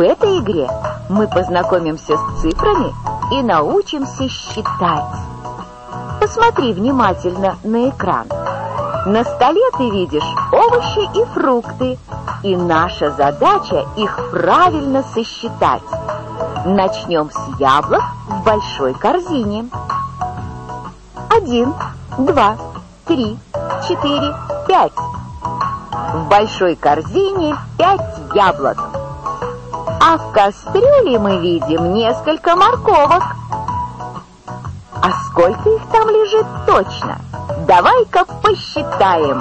В этой игре мы познакомимся с цифрами и научимся считать. Посмотри внимательно на экран. На столе ты видишь овощи и фрукты, и наша задача их правильно сосчитать. Начнем с яблок в большой корзине. Один, два, три, четыре, пять. В большой корзине пять яблок. А в кастрюле мы видим несколько морковок. А сколько их там лежит точно? Давай-ка посчитаем.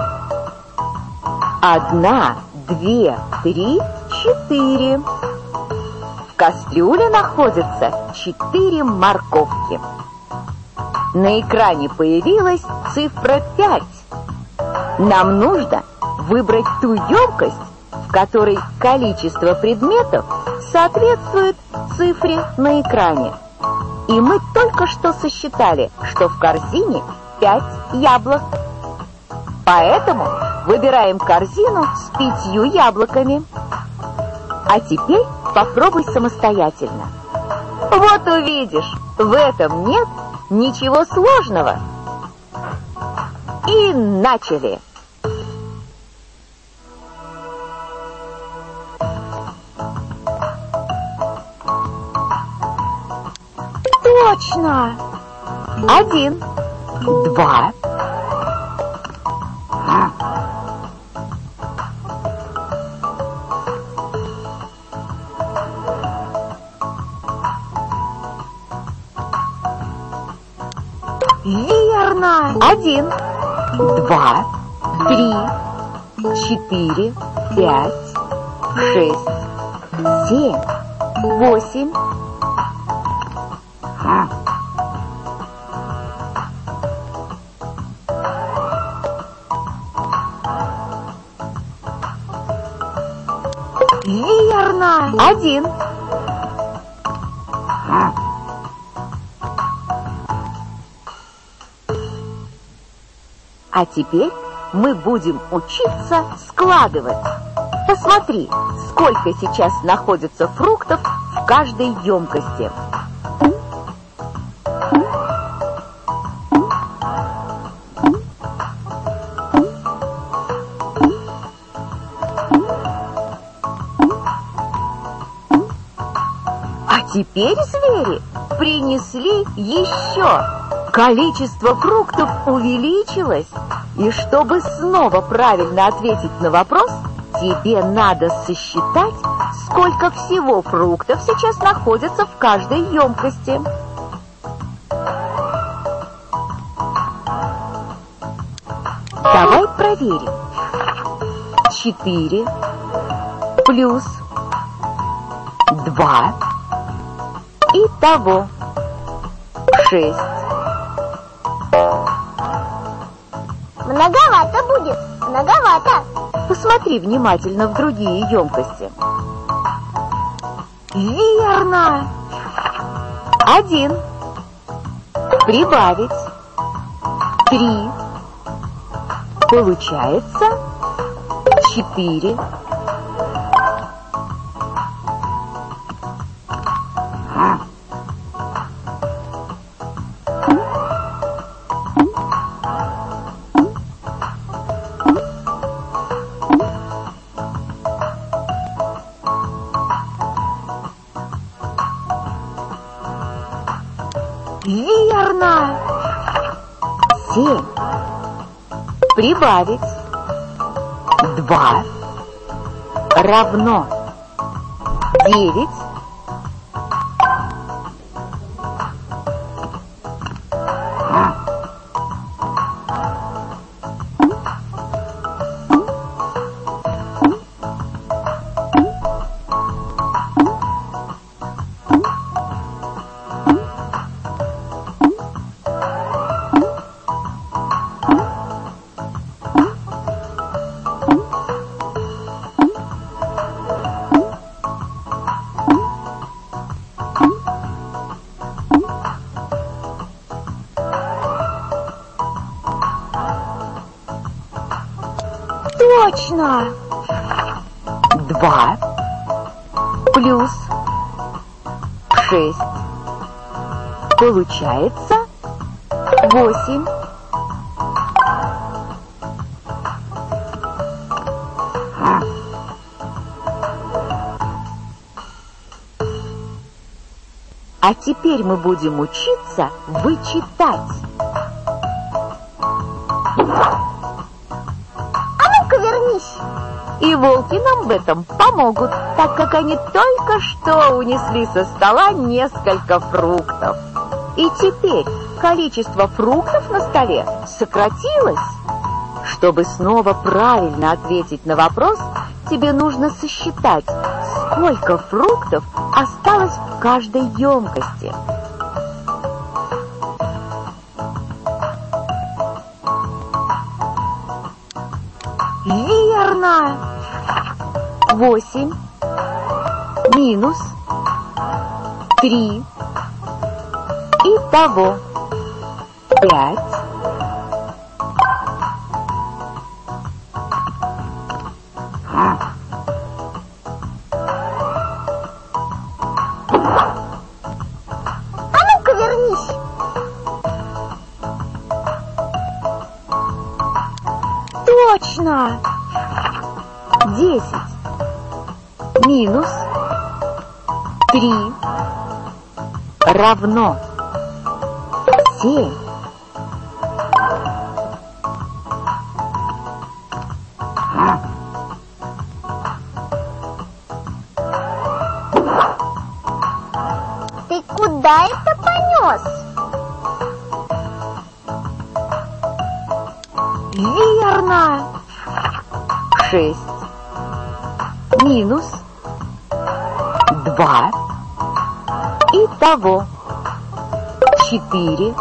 Одна, две, три, четыре. В кастрюле находятся четыре морковки. На экране появилась цифра 5. Нам нужно выбрать ту емкость, в которой количество предметов соответствует цифре на экране. И мы только что сосчитали, что в корзине 5 яблок. Поэтому выбираем корзину с пятью яблоками. А теперь попробуй самостоятельно. Вот увидишь, в этом нет ничего сложного. И начали. Точно! Один, два, Верно! Один, два, три, четыре, пять, шесть, семь, восемь. Верно! Один. А теперь мы будем учиться складывать. Посмотри, сколько сейчас находится фруктов в каждой емкости. Теперь звери принесли еще. Количество фруктов увеличилось. И чтобы снова правильно ответить на вопрос, тебе надо сосчитать, сколько всего фруктов сейчас находится в каждой емкости. Давай проверим. Четыре плюс два. Итого шесть. Многовато будет, многовато. Посмотри внимательно в другие емкости. Верно. Один. Прибавить. Три. Получается четыре. Семь. Прибавить. Два. Равно. Девять. Точно. Два плюс шесть. Получается восемь. А теперь мы будем учиться вычитать. Вернись. И волки нам в этом помогут, так как они только что унесли со стола несколько фруктов. И теперь количество фруктов на столе сократилось. Чтобы снова правильно ответить на вопрос, тебе нужно сосчитать, сколько фруктов осталось в каждой емкости. Верно! Восемь минус три. Итого пять. Точно! Десять минус три равно семь. Ты куда это Верно! Шесть минус два. Итого четыре.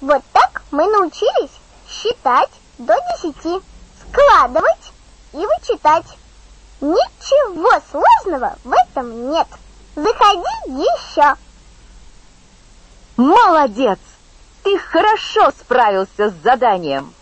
Вот так мы научились считать до десяти, складывать и вычитать. Ничего сложного в этом нет. Заходи еще. Молодец! Ты хорошо справился с заданием.